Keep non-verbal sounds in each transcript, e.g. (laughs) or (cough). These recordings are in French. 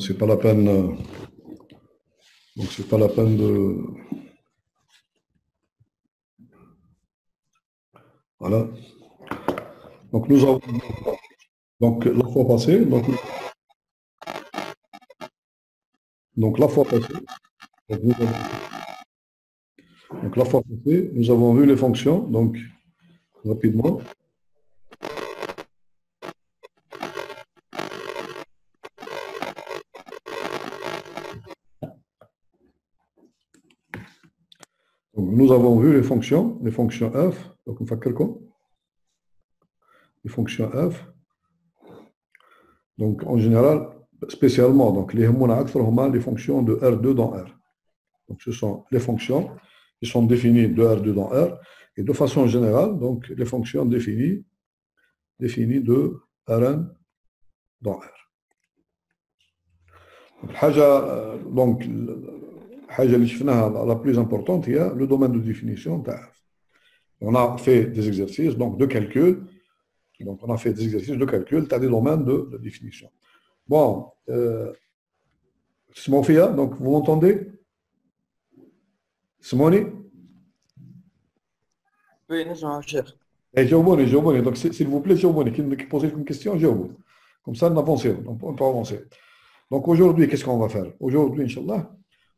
C'est pas la peine. euh, Donc, c'est pas la peine de. Voilà. Donc, nous avons. Donc, la fois passée. Donc, donc la fois passée. Donc, la fois passée, nous avons vu les fonctions. Donc, rapidement. nous avons vu les fonctions, les fonctions f, donc on fait Les fonctions f. Donc en général, spécialement, donc les les fonctions de R2 dans R. Donc ce sont les fonctions qui sont définies de R2 dans R, et de façon générale, donc les fonctions définies, définies de Rn dans R. Donc, euh, la plus importante, il y a le domaine de définition. On a fait des exercices donc, de calcul. Donc, on a fait des exercices de calcul, tu as des domaines de, définition. Bon, euh, Smofia, donc vous m'entendez? Smoni Oui, nous sommes cher. Jaumoni, Jaumoni, donc s'il vous plaît, Jaumoni, qui me posez une question, j'ai Jaumoni. Comme ça, on avance, on peut avancer. Donc aujourd'hui, qu'est-ce qu'on va faire? Aujourd'hui, Inch'Allah,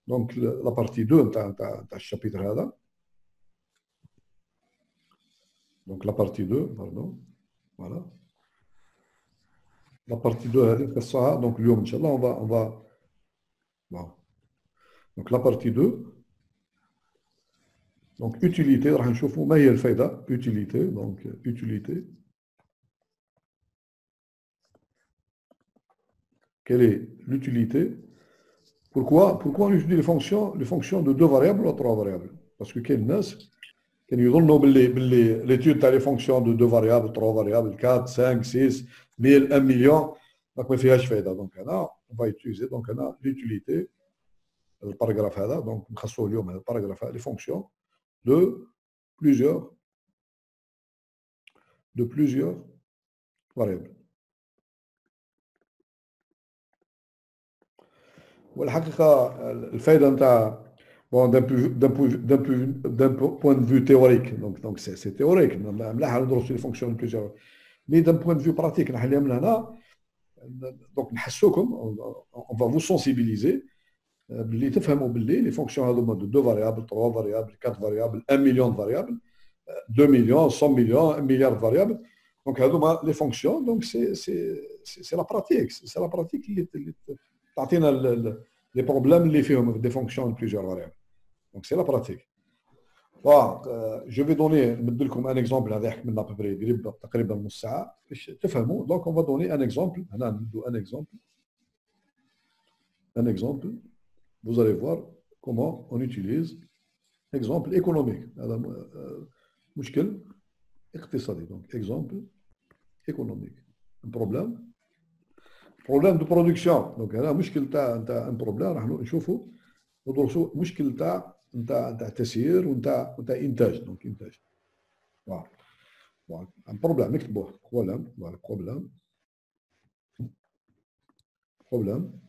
donc le- la partie 2 تاع تاع تاع الشابيتر هذا donc la partie 2 pardon voilà la partie 2 هذه نقصها donc اليوم ان شاء الله on va on va bon. donc la partie 2 donc utilité راح نشوفوا ما هي الفائده utilité donc utilité quelle est l'utilité Pourquoi Pourquoi on utilise les fonctions, les fonctions de deux variables ou trois variables? Parce que Keynes, l'étude des fonctions de deux variables, trois variables, 4, 5, 6, 1000, 1 million. Donc, on va utiliser donc l'utilité, le paragraphe là, donc le paragraphe les fonctions de plusieurs, de plusieurs variables. والحقيقه الفائده نتاع bon d'un point d'un point d'un point d'un point de vue théorique donc donc c'est c'est théorique ملاح ندرسوا les fonctions de plusieurs mais d'un point de vue pratique نحن اليوم لهنا donc نحسوكم on va vous sensibiliser باللي تفهموا باللي لي فونكسيون هذوما دو دو فاريابل 3 فاريابل 4 فاريابل 1 مليون فاريابل 2 مليون 100 مليون 1 مليار فاريابل دونك هذوما لي فونكسيون دونك سي سي سي لا براتيك سي لا براتيك اللي اللي تعطينا لي بروبليم اللي فيهم دي فونكسيون بليزيور فاريابل دونك سي لا براتيك جو في دوني نمد لكم ان اكزومبل هذا يحكي لنا ببري قريب تقريبا نص ساعه باش تفهموا دونك اون فا دوني ان اكزومبل هنا ندو ان اكزومبل un exemple vous allez voir comment on utilise exemple économique هذا م- مشكل اقتصادي donc exemple économique un problème بروبليم دو برودكسيون دونك هنا مشكل تاع تاع ان بروبليم راح نشوفوا ندرسوا مشكل تاع نتاع نتاع تسيير ونتاع نتاع انتاج دونك انتاج فوالا ان بروبليم نكتبوه بروبليم فوالا بروبليم بروبليم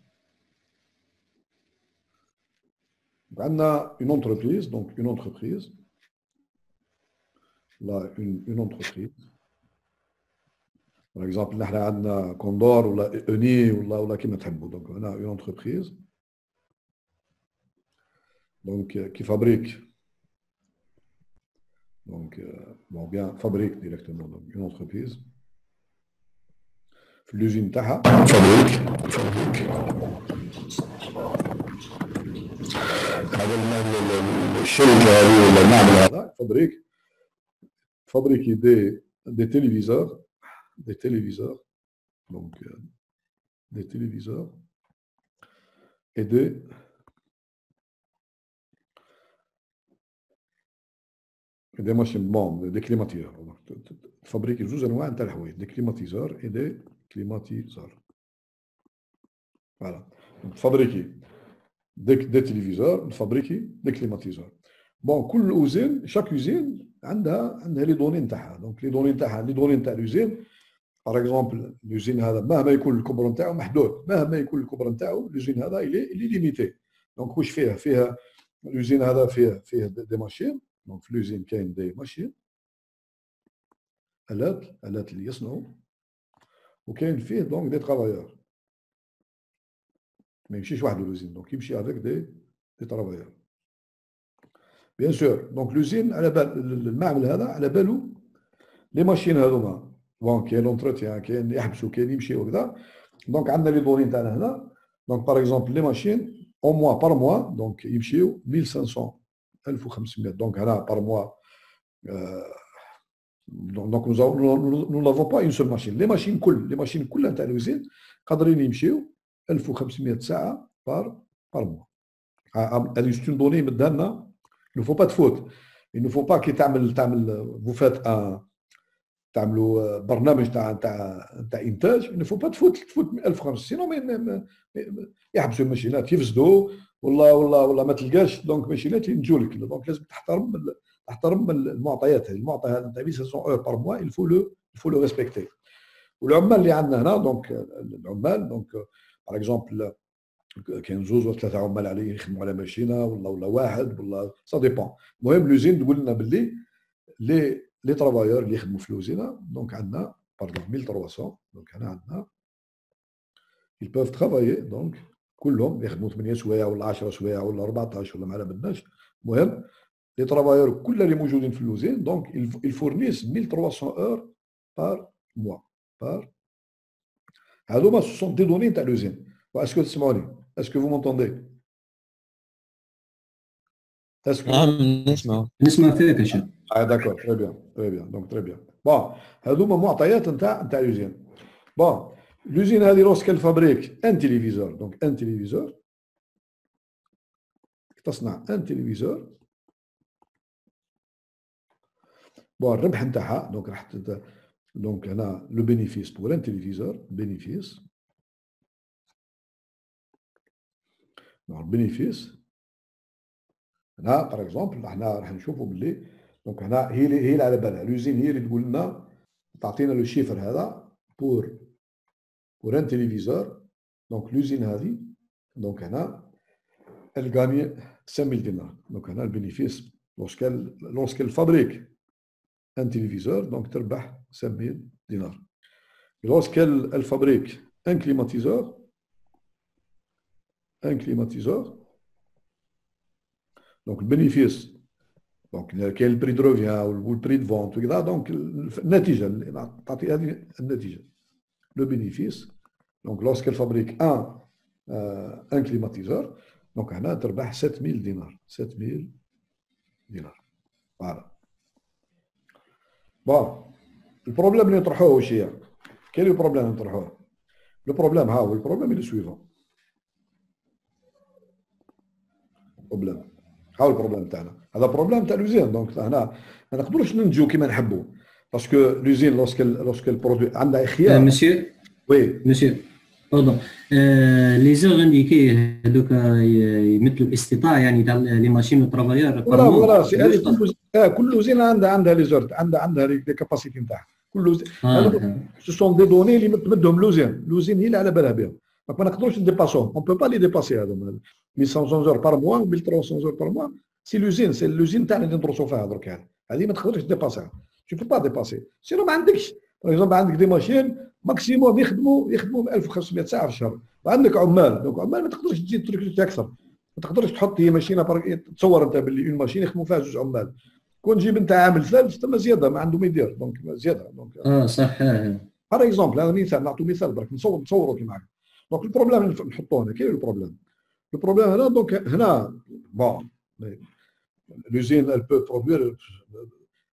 عندنا اون انتربريز دونك اون انتربريز لا اون اون انتربريز Par exemple, nous avons Condor ou la Eni ou la qui Donc, on a une entreprise donc, euh, qui fabrique. Donc, euh, bon, bien, fabrique directement. Donc, une entreprise. L'usine Taha. Fabrique. Fabrique. Fabrique des, des téléviseurs هذه ولا المعمل هذا فابريك فابريكي دي دي تيليفيزور دي تيليفيزور دونك دي تيليفيزور et des et des machines bon des climatiseurs فابريكي زوج انواع نتاع الحوايج دي كليماتيزور et des climatiseurs voilà donc fabriquer des, des téléviseurs fabriquer des climatiseurs bon كل اوزين chaque usine عندها عندها لي دوني نتاعها دونك لي دوني نتاعها لي دوني نتاع الاوزين باغ اكزومبل لوزين هذا مهما يكون الكبر نتاعو محدود مهما يكون الكبر نتاعو لوزين هذا الي ليميتي دونك واش فيها فيها لوزين هذا فيه فيه دي ماشين دونك في لوزين كاين دي ماشين الات الات اللي يصنعوا وكاين فيه دونك دي ترافايور ما يمشيش وحده لوزين دونك يمشي افيك دي دي ترافايور بيان سور دونك لوزين على بال المعمل هذا على بالو لي ماشين هذوما دونك كاين لونتروتيان كاين يحبسوا كاين يمشي وكذا دونك عندنا لي دوني تاعنا هنا دونك باغ اكزومبل لي ماشين أو موا بار موا دونك يمشيو 1500 1500 دونك هنا بار موا دونك نو لافو با اون سول ماشين لي ماشين كل لي ماشين كلها تاع الوزين قادرين يمشيو 1500 ساعه بار بار موا هذه دوني مدها نو فو با تفوت نو با كي تعمل تعمل فو فات ان تعملوا برنامج تاع تاع تاع إنتاج ما فو با تفوت تفوت 1500 سينو يحبسوا الماشينات يفسدوا. والله والله والله ما تلقاش. دونك ماشينات ينجو لك دونك لازم تحترم تحترم المعطيات هذه. المعطى هذا تاع 1500 اور بار موا الفو لو الفو لو ريسبكتي والعمال اللي عندنا هنا دونك العمال دونك باغ اكزومبل كاين زوج ولا ثلاثة عمال عليه يخدموا على ماشينة ولا ولا واحد ولا سا ديبون المهم لوزين تقول لنا باللي لي لي ترافايور اللي يخدموا في لوزينه دونك عندنا باردون 1300 دونك هنا عندنا. Ils peuvent travailler دونك كلهم يخدموا 8 سوايع ولا 10 سوايع ولا 14 ولا ما على بالناش. المهم لي ترافايور كل اللي موجودين في اللوزين دونك ils fournissent 1300 اور بار موا بار هذوما سو سون دي دوني تاع لوزين اسكو تسمعوني اسكو فو مونتوندي نعم، نسمع. نسمع فيك آه داكور تري بيان تري بيان دونك تري بيان. بون هذوما معطيات نتاع نتاع لوزين بون لوزين هذه لوسك الفابريك ان تيليفيزور. دونك ان تيليفيزور. تصنع ان تيليفيزور. بون الربح نتاعها دونك راح دونك هنا لو بينيفيس بور ان تيليفيزور بينيفيس. دونك بينيفيس. هنا par exemple إحنا راح نشوفوا باللي دونك هنا هي اللي هي اللي على بالها. لوزين هي اللي تقول لنا تعطينا لو شيفر هذا بور بور ان تيليفيزور دونك لوزين هذه دونك هنا gagne 5000 دينار دونك هنا البينيفيس لوسكال لوسكال فابريك ان تيليفيزور دونك تربح 5000 دينار لوسكال الفابريك ان كليماتيزور ان كليماتيزور دونك البينيفيس دونك كاين البري دو روفيان والبري دو فونت وكذا دونك النتيجه تعطي هذه النتيجه لو بينيفيس دونك لوسكيل فابريك ان ان كليماتيزور دونك هنا تربح 7000 دينار 7000 دينار فوالا بون البروبليم اللي نطرحوه واش هي كاين لو بروبليم اللي نطرحوه لو بروبليم ها هو البروبليم اللي سويفون بروبليم ها هو البروبليم تاعنا. هذا بروبليم تاع لوزين دونك هنا ما نقدروش ننتجو كيما نحبوا باسكو لوزين لوسك لوسك البرودوي عندها خيار مسيو وي مسيو بردون لي زور انديكي هذوك يمثلوا الاستطاعه يعني تاع لي ماشين والترافايور فوالا فوالا كل كل لوزين عندها عندها لي زور عندها عندها لي كاباسيتي نتاعها كل لوزين سو سون دي دوني اللي تمدهم لوزين لوزين هي اللي على بالها بهم دونك ما نقدروش نديباسوهم اون بو با لي ديباسي هذوما 1500 زور بار موا 1300 زور بار موا سي لوزين سي لوزين تاعنا اللي ندرسوا فيها درك هذه هذه ما تقدرش ديباسيها. تو بو با ديباسي سينو ما عندكش. باغ اكزومبل عندك دي ماشين ماكسيموم يخدموا يخدموا 1500 ساعه في الشهر. وعندك عمال. دونك عمال ما تقدرش تزيد تركز أكثر. ما تقدرش تحط هي ماشينة تصور أنت باللي اون ماشين يخدموا فيها جوج عمال. كون تجيب أنت عامل ثالث تما زيادة ما عنده ما يدير. دونك زيادة. دونك آه صح. باغ اكزومبل هذا مثال نعطوا مثال برك نصور نصوروا كيما هكا. دونك البروبليم نحطوه هنا كاين البروبليم البروبليم هنا دونك هنا بون لوزين peut produire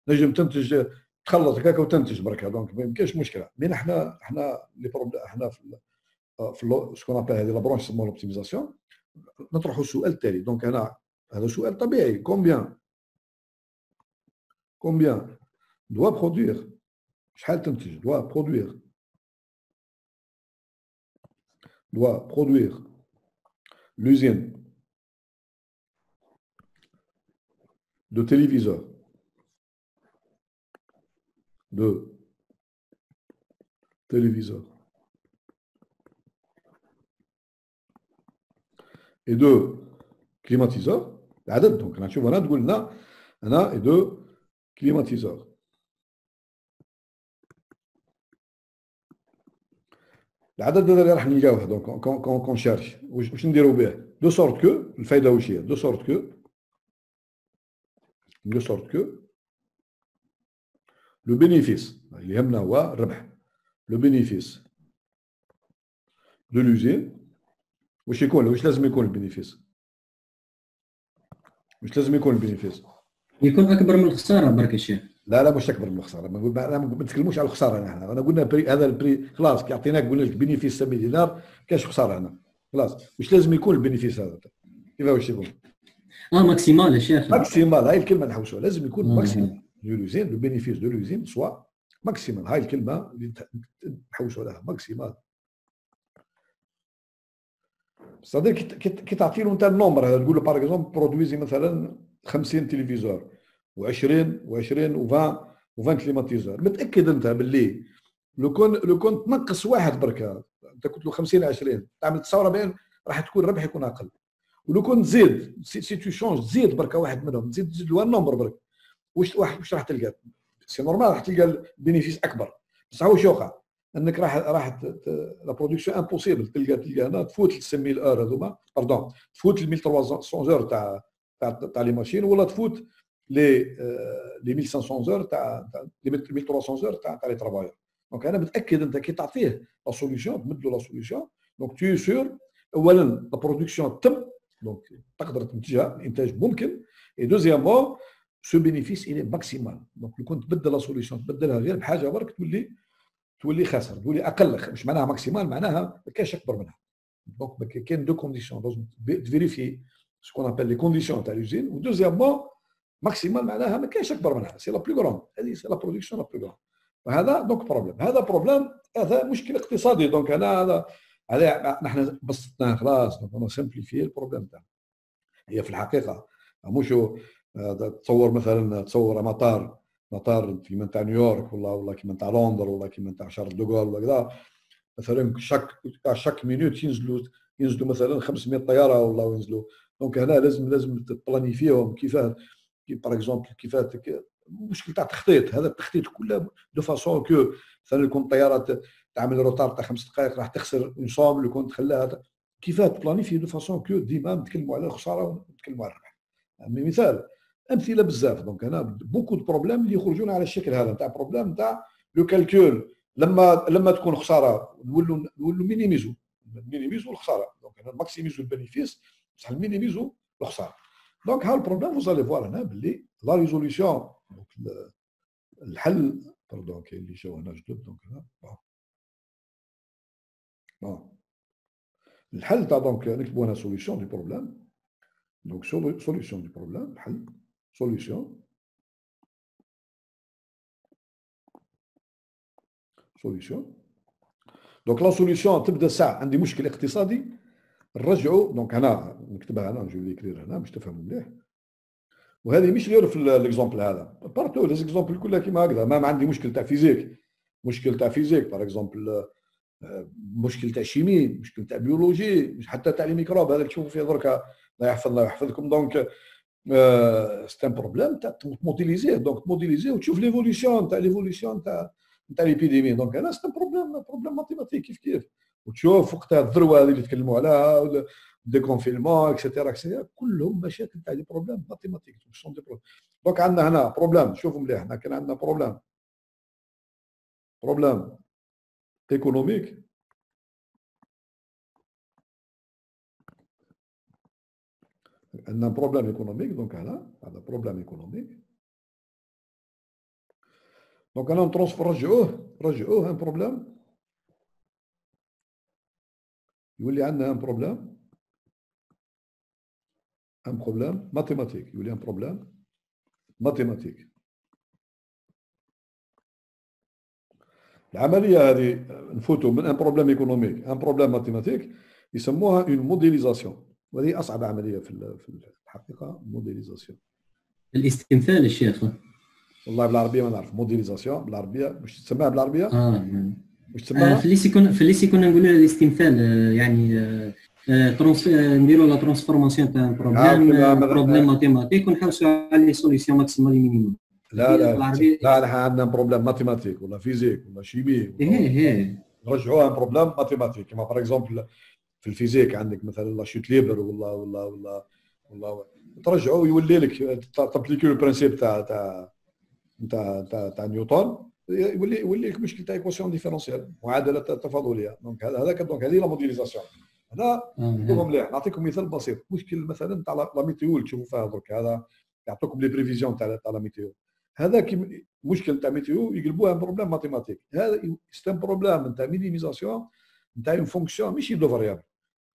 نجم تنتج تخلص هكاك وتنتج برك دونك ما يمكنش مشكلة. مين إحنا إحنا لي بروبليم إحنا في في سكون ابل هذه لا برونش يسموها لوبتيميزاسيون نطرحوا السؤال التالي دونك هنا هذا سؤال طبيعي. كومبيان كومبيان دوا برودوير شحال تنتج؟ دوا برودوير doit produire l'usine de téléviseurs de téléviseurs. Et deux climatiseurs. Donc, on a et deux climatiseurs. العدد هذا اللي راح نلقاوه دونك كون كون شارش واش نديرو به دو سورت كو الفايدة واش هي؟ دو سورت كو. دو سورت كو. لو بينيفيس اللي يهمنا هو الربح. لو بينيفيس دو لوزين. واش يكون؟ واش لازم يكون البينيفيس؟ واش لازم يكون البينيفيس؟ يكون أكبر من الخساره برك الشيخ لا لا مش أكبر من الخسارة. ما نتكلموش على الخسارة نحن أنا قلنا بري هذا البري خلاص كي عطيناك قلنا لك بينيفيس 7 دينار كاش خسارة هنا خلاص واش لازم يكون البينيفيس هذا. كيف واش يكون آه ماكسيمال الشيخ ماكسيمال هاي الكلمة نحوسوها. لازم يكون آه. ماكسيمال. دو لوزين لو بينيفيس دو لوزين سوا ماكسيمال. هاي الكلمة اللي نحوسوا لها. ماكسيمال. صديق كي تعطي له أنت النومبر هذا تقول له باغ اكزومبل برودويزي مثلا 50 تلفزيور و20 و20 و20 و20 كليماتيزور. متأكد أنت باللي لو كون لو كون تنقص واحد بركة أنت قلت له 50 20 تعمل 49 راح تكون الربح يكون أقل. ولو كون تزيد سي تو شونج تزيد بركة واحد منهم تزيد تزيد له النومبر برك واش واحد واش راح تلقى؟ سي نورمال راح تلقى البينيفيس أكبر. بصح واش يوقع إنك راح راح لا برودكسيون امبوسيبل تلقى تلقى هنا تفوت ال 6000 اور هذوما باردون تفوت ال 1300 اور تاع تاع تاع لي ماشين ولا تفوت لي لي 1500 اور تاع لي 1300 اور تاع تاع لي ترافايور دونك أنا متأكد أنت كي تعطيه لا سوليسيون تمد له لا سوليسيون دونك تو سور اولا لا برودكسيون تم. دونك تقدر تنتجها الانتاج ممكن. اي دوزيامون سو بينيفيس الي ماكسيمال دونك لو كنت تبدل لا سوليسيون تبدلها غير بحاجة برك تولي تولي خاسر تولي أقل مش معناها ماكسيمال معناها ما أكبر منها. دونك كاين دو كونديسيون لازم تفيريفي سكون ابل لي كونديسيون تاع لوزين ودوزيامون ماكسيمال معناها ما كاينش أكبر منها. سي لا بلو غروند هذه سي لا برودكسيون لا بلو غروند وهذا دونك بروبليم هذا بروبليم هذا مشكل اقتصادي. دونك أنا هذا هذا نحن بسطناه خلاص. دونك أنا سمبليفي البروبليم تاعنا. هي في الحقيقة مش تصور مثلا تصور مطار مطار كيما تاع نيويورك ولا ولا كيما تاع لندن ولا كيما تاع شارل دوغول ولا كذا. مثلا شاك شاك مينوت ينزلوا ينزلوا مثلا 500 طيارة ولا ينزلوا دونك هنا لازم لازم تبلانيفيهم كيفاه. باغ اكزومبل كيفاه مشكل تاع التخطيط هذا التخطيط كله دو فاسون كو مثلا يكون الطياره تعمل روتار تاع خمس دقائق راح تخسر اون سومبل يكون تخليها كيفاه تبلانيفي دو فاسون كو ديما نتكلموا على الخسارة ونتكلموا على الربح. مثال أمثلة بزاف. دونك أنا بوكو دو بروبليم اللي يخرجون على الشكل هذا تاع بروبليم تاع لو كالكول لما لما تكون خسارة نولوا نولوا مينيميزو مينيميزو الخسارة. دونك ماكسيميزو البينيفيس بصح مينيميزو الخسارة. دونك ها البروبليم فوز فوار هنا باللي لا ريزوليسيون الحل باردون كاين اللي جاو هنا جدد دونك هنا بون الحل تاع دونك نكتبوا هنا سوليسيون دي بروبليم دونك سوليسيون دي بروبليم الحل solution. Solution. دونك لا سوليسيون تبدا ساعة عندي مشكل اقتصادي نرجعوا دونك هنا نكتبها هنا نجيب ليكرير هنا باش تفهموا مليح. وهذه مش غير في ليكزومبل هذا. بارتو لي زيكزومبل كلها كيما هكذا ما عندي مشكل تاع فيزيك. مشكل تاع فيزيك باغ اكزومبل مشكل تاع شيمي مشكل تاع بيولوجي حتى تاع لي ميكروب هذا اللي تشوفوا فيه دركا الله يحفظ الله يحفظكم. دونك سي ان بروبليم تاع تموديليزيه دونك تموديليزيه وتشوف ليفوليسيون تاع ليفوليسيون تاع تاع ليبيديمي دونك هذا سي ان بروبليم بروبليم ماتيماتيك كيف كيف؟ وتشوف وقتها الذروة هذه اللي تكلموا عليها ديكونفينمون اكسيتيرا اكسيتيرا كلهم مشاكل تاع دي بروبليم ماتيماتيك دونك عندنا هنا بروبليم شوفوا مليح هنا كان عندنا بروبليم. بروبليم ايكونوميك عندنا بروبليم ايكونوميك دونك هنا هذا بروبليم ايكونوميك دونك أنا نترونسفور رجعوه رجعوه ان بروبليم. يولي عندنا ان بروبليم ان بروبليم ماتيماتيك يولي ان بروبليم ماتيماتيك العملية هذه نفوتوا من ان بروبليم ايكونوميك ان بروبليم ماتيماتيك يسموها اون موديليزاسيون وهذه أصعب عملية في في الحقيقة موديليزاسيون الاستمثال الشيخ والله بالعربية ما نعرف. موديليزاسيون بالعربية. مش تسميها بالعربية؟ آه واش آه، تسمى في الليسي كنا في الليسي كنا نقولوا الاستمثال آه، يعني آه، نديروا لا ترانسفورماسيون تاع بروبليم بروبليم ماتيماتيك ونحوسوا على لي سوليسيون ماكسيمال مينيموم. لا لا. لا نحن عندنا بروبليم ماتيماتيك ولا فيزيك ولا شيمي إيه إيه. نرجعوها بروبليم ماتيماتيك. كما باغ اكزومبل في الفيزيك عندك مثلا لا شوت ليبر ولا ولا ولا ولا ترجعوا يولي لك تابليكي البرانسيب تاع تاع تاع تاع نيوتن. يولي يولي لك مشكل تاع ايكواسيون ديفيرونسيال معادلة تفاضلية. دونك هذا هذاك دونك هذه لا موديليزاسيون هنا شوفوا مليح. نعطيكم مثال بسيط. مشكل مثلا تاع لا ميتيو اللي تشوفوا فيها درك. هذا يعطوكم لي بريفيزيون تاع تاع لا ميتيو هذا كي مشكل تاع ميتيو يقلبوها بروبليم ماتيماتيك هذا سي ان بروبليم نتاع مينيميزاسيون نتاع اون فونكسيون ماشي دو فاريابل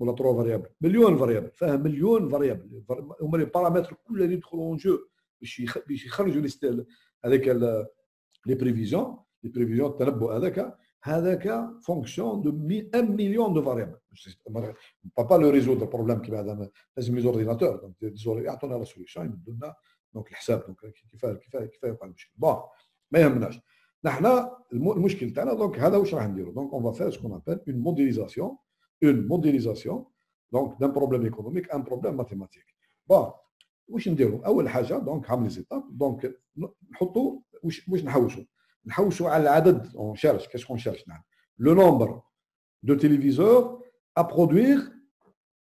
ولا ترو فاريابل مليون فاريابل فيها مليون فاريابل هما لي بارامتر كل اللي يدخلوا اون جو باش باش يخرجوا لي ستيل. هذاك ال- لي بريفيزيون لي بريفيزيون التنبؤ هذاك هذاك فونكسيون دو 1 مليون دو فاريابل با با لو ريزودر بروبليم كيما هذا لازم لي زورديناتور دونك ديزولي يعطونا لا سوليسيون يمدوا لنا دونك الحساب دونك كيفاه كيفاه كيفاه يوقع المشكل بون ما يهمناش نحن الم- المشكل تاعنا دونك هذا واش راح نديرو دونك اون فا فير سكون ابل اون موديليزاسيون اون موديليزاسيون دونك دان بروبليم ايكونوميك ان بروبليم ماتيماتيك بون واش نديرو اول حاجه دونك عامل لي زيتاب دونك نحطوا واش واش نحوسوا نحوسوا على العدد اون شيرش كاش كون شيرش نحن لو نومبر دو تيليفيزور ا برودوير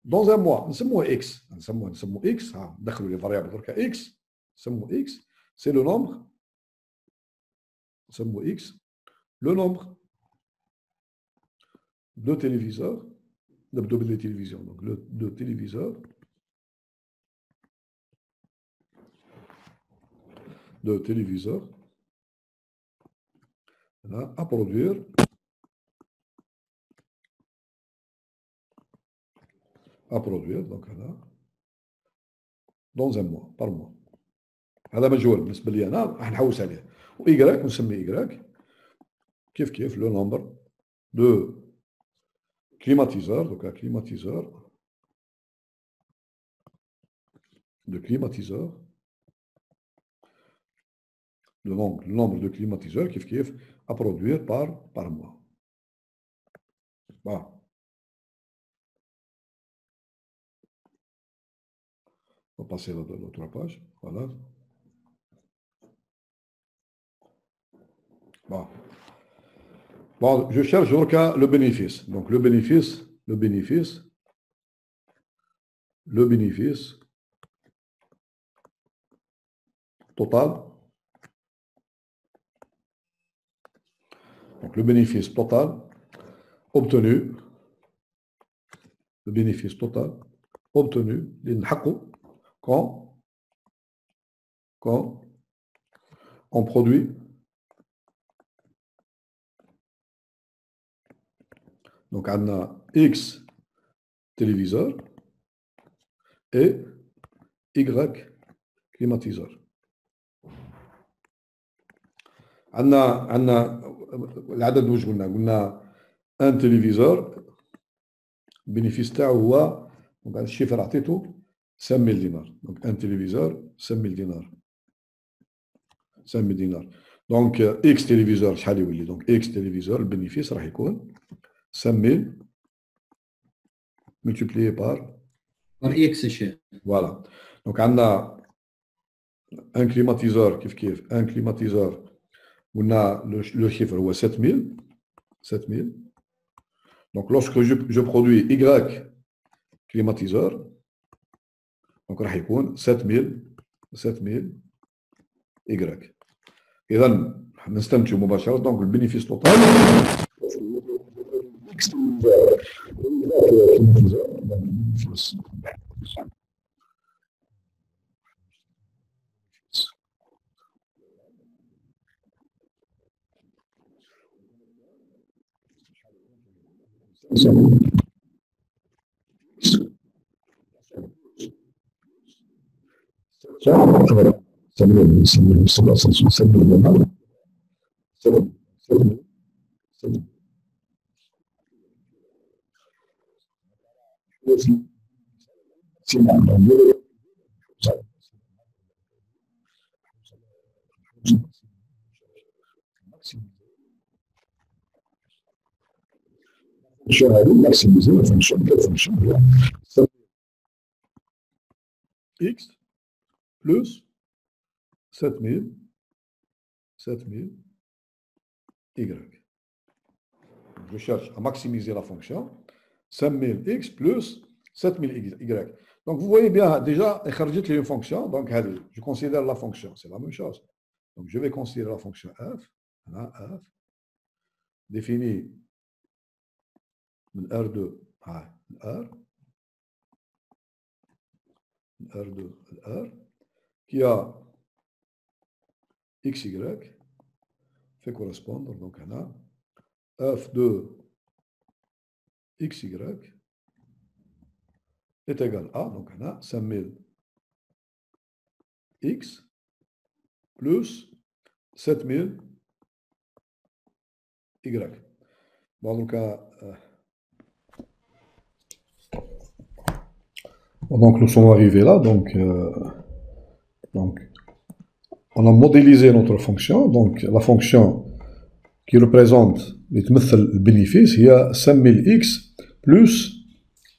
دون ان موا نسموه اكس نسموه نسموه اكس ها ندخلوا لي فاريابل دركا اكس نسموه اكس سي لو نومبر نسموه اكس لو نومبر دو تيليفيزور نبدو باللي تيليفزيون دونك لو دو تيليفيزور de téléviseurs là, à produire à produire donc là dans un mois par mois هذا مجهول بالنسبه لي انا راح نحوس عليه وايكراك نسمي ايكراك كيف كيف لو نمبر دو كليماتيزور دوكا كليماتيزور de climatiseurs le nombre, de climatiseurs kif kif à produire par, par mois. On va passer à l'autre page. Voilà. Bon. Bon, je cherche au cas le bénéfice. Donc le bénéfice, le bénéfice, le bénéfice total Donc le bénéfice total obtenu, le bénéfice total obtenu, quand, quand on produit donc on a X téléviseur et Y climatiseur. عندنا عندنا العدد واش قلنا قلنا ان تلفزيور البينيفيس تاعو هو دونك الشيفر عطيته؟ 5000 دينار دونك ان تلفزيور 5000 دينار 5000 دينار دونك إكس تلفزيور شحال يولي؟ دونك إكس تلفزيور البينيفيس راح يكون 5000 ملتيبليي بار بار إكس الشيء فوالا. دونك عندنا ان كليماتيزور كيف كيف؟ ان كليماتيزور on a le, le chiffre ouais, 7000. 7000. Donc lorsque je, je, produis Y climatiseur, donc راح يكون 7000 7000 Y. إذا نستنتج مباشرة دونك البينيفيس توتال Gracias. X plus 7000, 7000, Y. Je cherche à maximiser la fonction. 5000X plus 7000Y. Donc vous voyez bien, déjà, j'ai une fonction, donc je considère la fonction, c'est la même chose. Donc je vais considérer la fonction f, hein, f définie R2 à R, R2 R, qui a xy fait correspondre donc à f de xy est égal à, donc on a 5000 x plus 7000 y. Bon, donc, donc nous sommes arrivés là, donc, euh, donc on a modélisé notre fonction, donc la fonction qui représente le bénéfice, il y a 5000x plus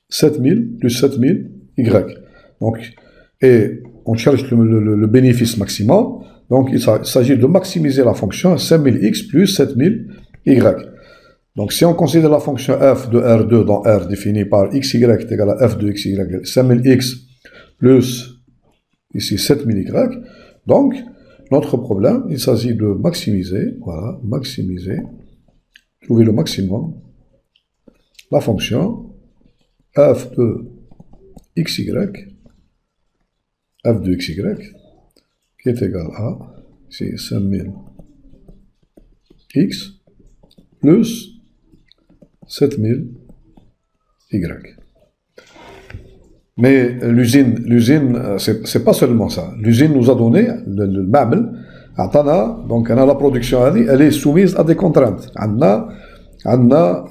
7000 plus 7000 y. Donc, et on cherche le, bénéfice maximum, donc il s'agit de maximiser la fonction 5000x plus 7000 y. Donc si on considère la fonction f de R2 dans R définie par xy est égal à f de xy, 5000x plus ici 7000y, donc notre problème, il s'agit de maximiser, voilà, maximiser, trouver le maximum, la fonction f de xy, f de xy, qui est égal à, c'est 5000 x plus 7000 y. Mais l'usine, l'usine, euh, c'est pas seulement ça. L'usine nous a donné le, le donc la production elle est soumise à des contraintes. عندنا عندنا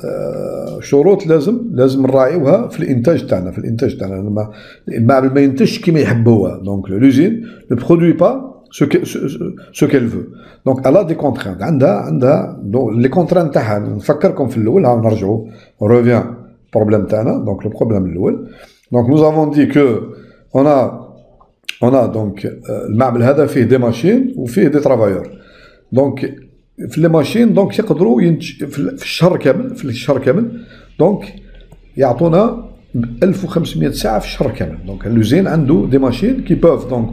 شروط لازم لازم نراعيوها في الانتاج تاعنا في الانتاج تاعنا المعمل ما ينتجش كيما يحب هو دونك l'usine ne produit pas ce ce qu'elle veut donc elle a des contraintes عندها عندها les contraintes تاعها نفكركم في الاول ها نرجعوا on revient problème تاعنا donc le problème الاول donc nous avons dit que on a, on a donc المعمل هذا فيه des machines وفيه des travailleurs. Donc في les machines donc يقدروا ينتج في الشهر كامل في الشهر كامل donc يعطونا 1500 ساعة في الشهر كامل. Donc l'usine عنده des machines qui peuvent donc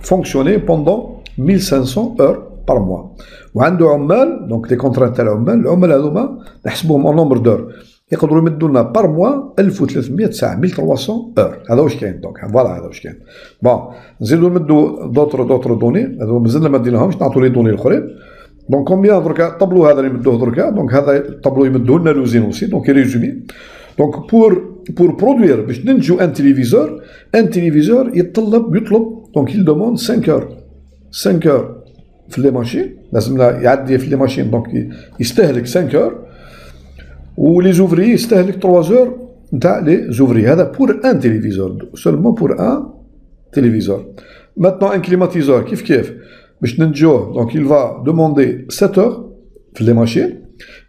fonctionner pendant 1500 heures par mois. وعنده عمال donc des contraintes تاع العمال العمال هذوما نحسبوهم en nombre d'heures. يقدروا يمدوا لنا بار موا 1300 ساعة 1300 اور هذا واش كاين دونك فوالا هذا واش كاين. بون نزيدوا نمدوا دوطر دوطر دوني هذو مازلنا ما ديناهمش نعطوا لي دوني الأخرين. دونك كومبيان دركا؟ الطابلو هذا اللي نمدوه دركا. دونك هذا الطابلو يمدوه لنا لوزين اوسي دونك ريزومي دونك بور بور برودوير باش ننتجو ان تيليفيزور ان تيليفيزور يطلب يطلب دونك يل دوموند 5 اور 5 اور في لي ماشين لازم يعدي في لي ماشين دونك يستهلك 5 اور ولي زوفري يستهلك 3 زور نتاع لي زوفري هذا بور ان تيليفيزور سولمون بور ان تيليفيزور ماتنون ان كليماتيزور كيف كيف؟ باش ننتجوه دونك il va demander 7 heures في لي ماشين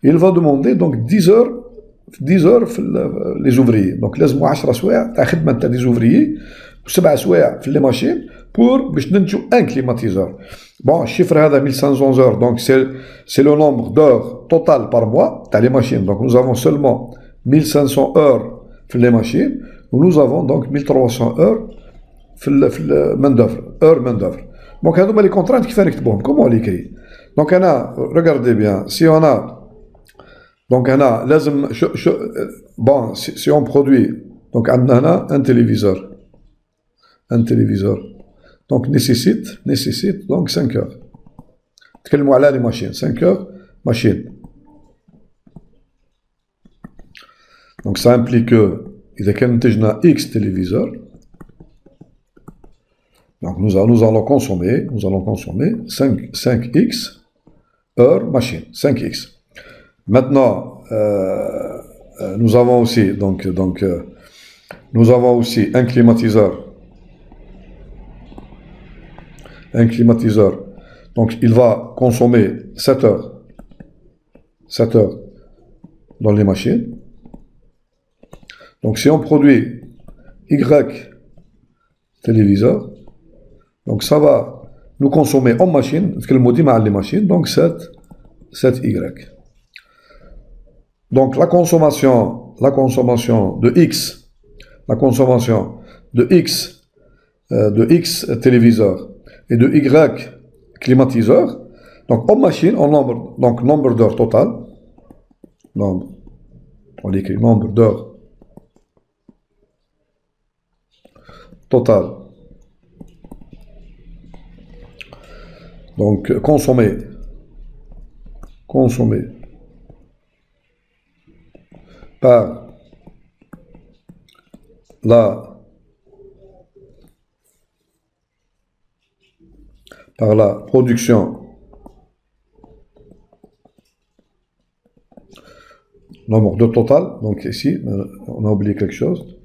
il va demander donc 10 heures في ديزور في لي زوفري دونك لازم 10 سوايع تاع خدمة تاع لي زوفري وسبع سوايع في لي ماشين بور باش ننتجو ان كليماتيزور بون الشيفر هذا 1500 اور دونك سي سي لو نومبر دور توتال بار موا تاع لي ماشين دونك نو زافون سولمون 1500 اور في لي ماشين و نو زافون دونك 1300 اور في الـ في المان دوفر اور مان دوفر دونك هذوما لي كونترانت كيفاه نكتبوهم كومون لي كري دونك أنا ريغاردي بيان سي اون bien, si on a, donc on a, bon, si, si on produit, donc on a un téléviseur, un téléviseur donc nécessite, nécessite donc 5 heures. نتكلموا على les machines 5 heures machine. Donc ça implique que إذا كان نتجنا X téléviseur donc nous, nous allons consommer nous allons consommer 5 5x heures machine 5x. Maintenant euh, euh, nous avons aussi donc donc euh, nous avons aussi un climatiseur un climatiseur. Donc il va consommer 7 heures. 7 heures dans les machines. Donc si on produit Y téléviseur, donc ça va nous consommer en machine, parce que le mot mal les machines, donc 7, 7Y. Donc la consommation, la consommation de X, la consommation de X, euh, de X téléviseur et de Y climatiseur, donc en machine, en nombre, donc nombre d'heures total, nombre, on écrit nombre d'heures total. Donc consommer, consommer par la par la production nombre de total, donc ici, on a oublié quelque chose,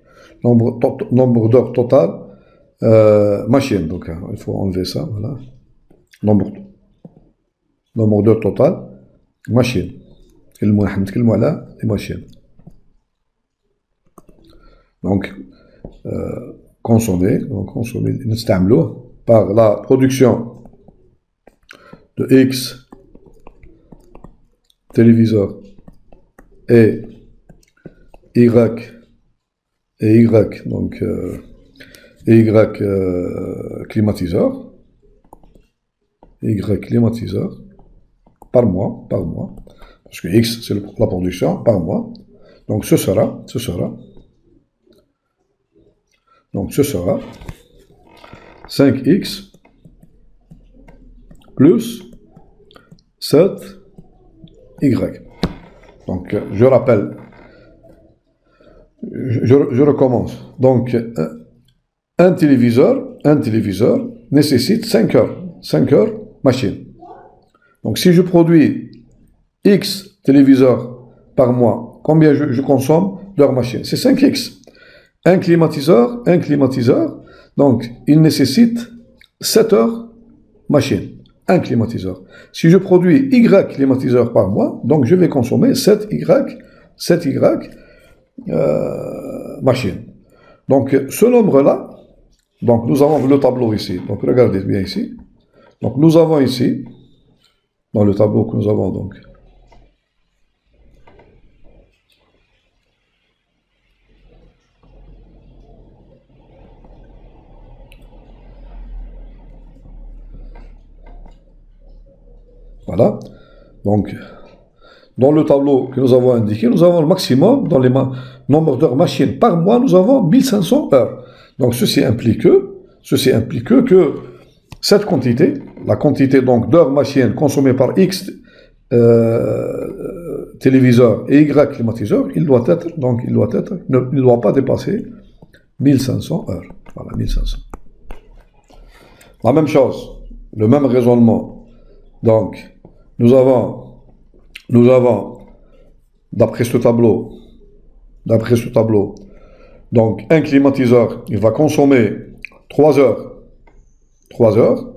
nombre, nombre d'heures total, euh, machine, donc hein, il faut enlever ça, voilà, nombre, nombre d'heures total, machine, là, les machines. Donc, euh, consommer, donc consommer, par la production de X téléviseur et Y et Y donc euh, Y euh, climatiseur. Y climatiseur par mois par mois. Parce que X c'est la production par mois. Donc ce sera ce sera donc ce sera 5x plus 7y. Donc, je rappelle, je, recommence. Donc, un téléviseur, un téléviseur nécessite 5 heures, 5 heures machine. Donc, si je produis X téléviseurs par mois, combien je, consomme d'heures machine? C'est 5X. Un climatiseur, un climatiseur, donc il nécessite 7 heures machine un climatiseur. Si je produis Y climatiseurs par mois, donc je vais consommer 7Y, 7Y euh, machines. Donc ce nombre-là, donc nous avons le tableau ici. Donc regardez bien ici. Donc nous avons ici, dans le tableau que nous avons donc, Voilà. Donc, dans le tableau que nous avons indiqué, nous avons le maximum dans les nombres d'heures machines par mois, nous avons 1500 heures. Donc, ceci implique, ceci implique que cette quantité, la quantité d'heures machines consommées par X euh, téléviseur et Y climatiseur, il doit être, donc il doit être, ne, doit pas dépasser 1500 heures. Voilà, 1500. La même chose, le même raisonnement. Donc, nous avons, nous avons, d'après ce tableau, d'après ce tableau, donc un climatiseur, il va consommer 3 heures. 3 heures.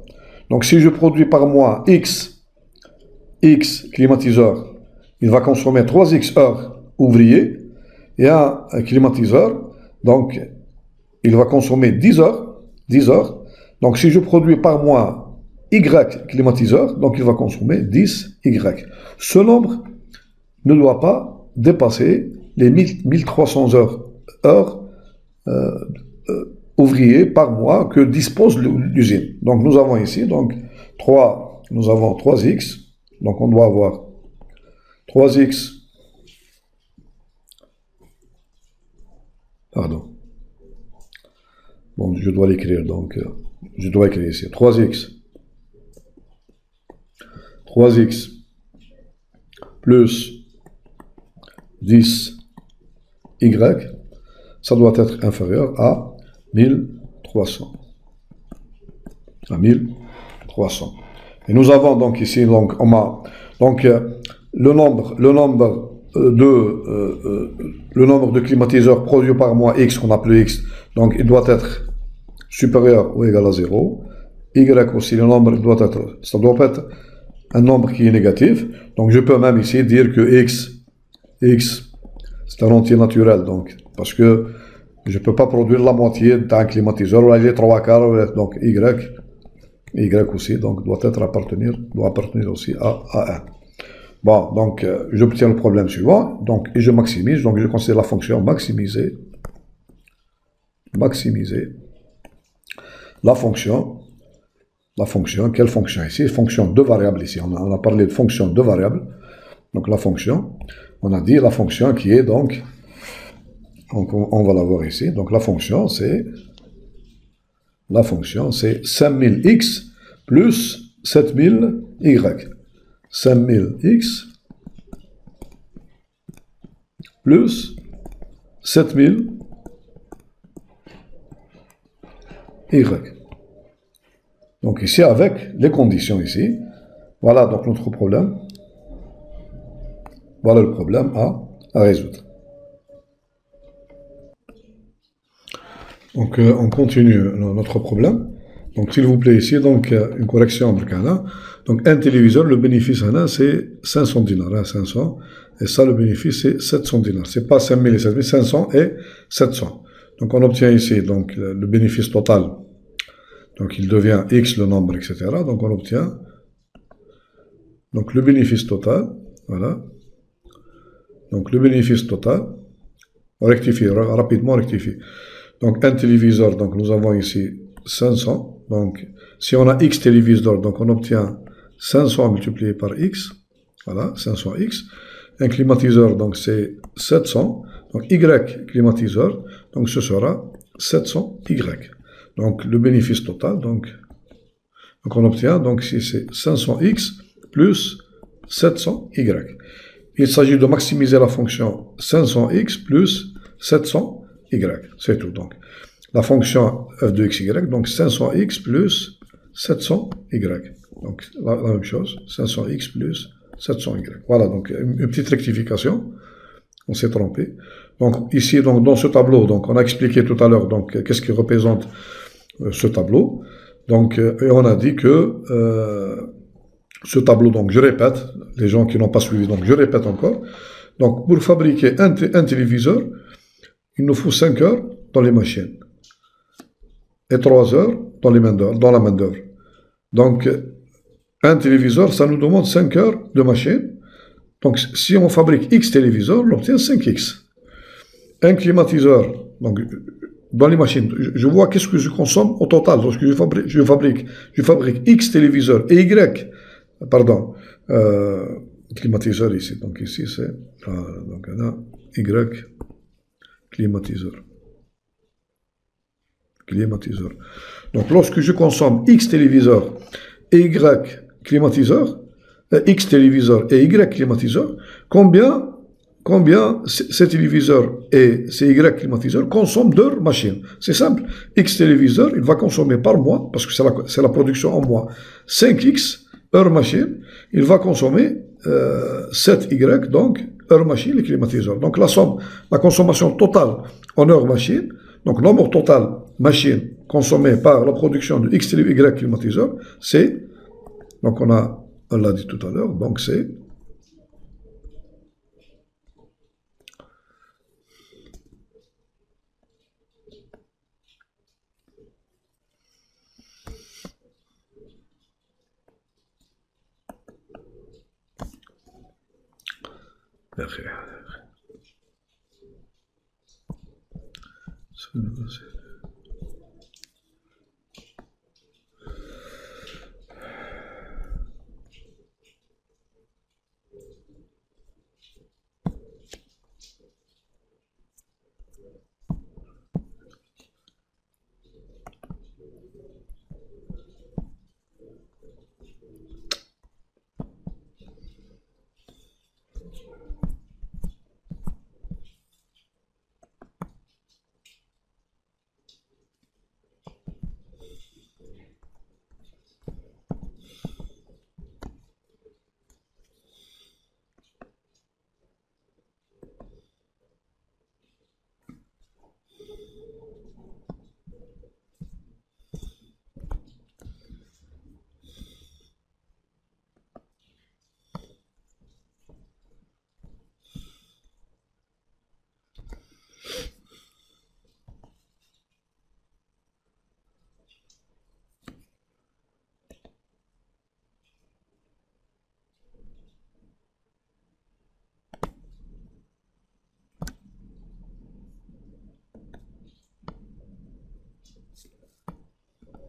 Donc si je produis par mois X, X climatiseur, il va consommer 3X heures ouvriers. Et un, climatiseur, donc il va consommer 10 heures. 10 heures. Donc si je produis par mois y climatiseur, donc il va consommer 10 Y. Ce nombre ne doit pas dépasser les 1300 heures, euh, euh, ouvriers par mois que dispose l'usine. Donc nous avons ici donc 3, nous avons 3x, donc on doit avoir 3x, pardon, bon je dois l'écrire donc, euh, je dois écrire ici. 3x 3x plus 10y, ça doit être inférieur à 1300. À 1300. Et nous avons donc ici, donc, on a, euh, euh, de, euh, le nombre de climatiseurs produits par mois x, qu'on appelle x, donc il doit être supérieur ou égal à 0. Y aussi, le nombre doit être, ça doit être un nombre qui est négatif. Donc je peux même ici dire que x, x, c'est un entier naturel. Donc parce que je ne peux pas produire la moitié d'un climatiseur, ou les trois quarts, donc Y, Y aussi, donc doit être appartenir, doit appartenir aussi à A1. Bon, donc euh, j'obtiens le problème suivant, donc et je maximise, donc je considère la fonction maximiser, maximiser la fonction, la fonction, quelle fonction ici Fonction de variable ici, on a, parlé de fonction de variable, donc la fonction, on a dit la fonction qui est donc donc on, va la voir ici. Donc la fonction, c'est la fonction, c'est 5000x plus 7000y. 5000x plus 7000 y. Donc ici, avec les conditions ici, voilà donc notre problème. Voilà le problème à, à résoudre. Donc, euh, on continue notre problème. Donc, s'il vous plaît, ici, donc, euh, une correction Donc, un téléviseur, le bénéfice, c'est 500 dinars, 500. Hein, et ça, le bénéfice, c'est 700 dinars. C'est pas 5000 et 7000, 500 et 700. Donc, on obtient ici, donc, le, bénéfice total. Donc, il devient X le nombre, etc. Donc, on obtient, donc, le bénéfice total, voilà. Donc, le bénéfice total, on rapidement rectifie. Donc un téléviseur, donc nous avons ici 500. Donc si on a x téléviseurs, donc on obtient 500 multiplié par x. Voilà, 500x. Un climatiseur, donc c'est 700. Donc y climatiseur, donc ce sera 700y. Donc le bénéfice total, donc, on obtient, donc si c'est 500x plus 700y. Il s'agit de maximiser la fonction 500x plus 700 y. C'est tout. Donc, la fonction f de x, y, donc 500x plus 700y. Donc, la, même chose, 500x plus 700y. Voilà, donc une, petite rectification. On s'est trompé. Donc, ici, donc, dans ce tableau, donc, on a expliqué tout à l'heure, donc, qu'est-ce qui représente ce tableau. Donc, euh, et on a dit que euh, ce tableau, donc, je répète, les gens qui n'ont pas suivi, donc, je répète encore. Donc, pour fabriquer un, téléviseur, il nous faut 5 heures dans les machines et 3 heures dans, les main dans la main-d'œuvre. Donc, un téléviseur, ça nous demande 5 heures de machine. Donc, si on fabrique X téléviseurs, on obtient 5X. Un climatiseur, donc, dans les machines, je vois qu'est-ce que je consomme au total lorsque je fabrique, je fabrique, X téléviseurs et Y, pardon, euh, climatiseur ici. Donc, ici, c'est, donc, on a Y climatiseur. Climatiseur. Donc lorsque je consomme X téléviseur et Y climatiseur, euh, X téléviseur et Y climatiseur, combien, combien ces téléviseurs et ces Y climatiseurs consomment d'heures machine C'est simple. X téléviseur, il va consommer par mois, parce que c'est la, la, production en mois, 5X heures machine, il va consommer euh, 7Y, donc heure machine et climatiseur. Donc la somme, la consommation totale en heure machine, donc nombre total machine consommée par la production de X Y climatiseur, c'est, donc on a, on l'a dit tout à l'heure, donc c'est Solo